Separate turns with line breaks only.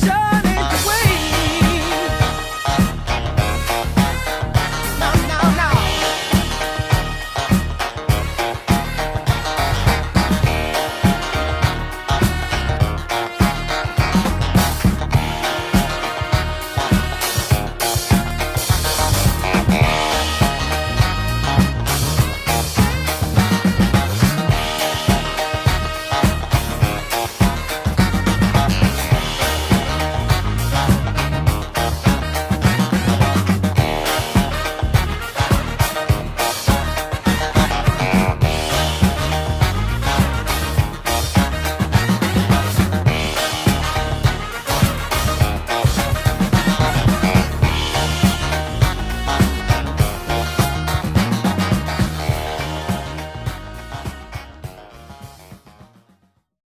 sun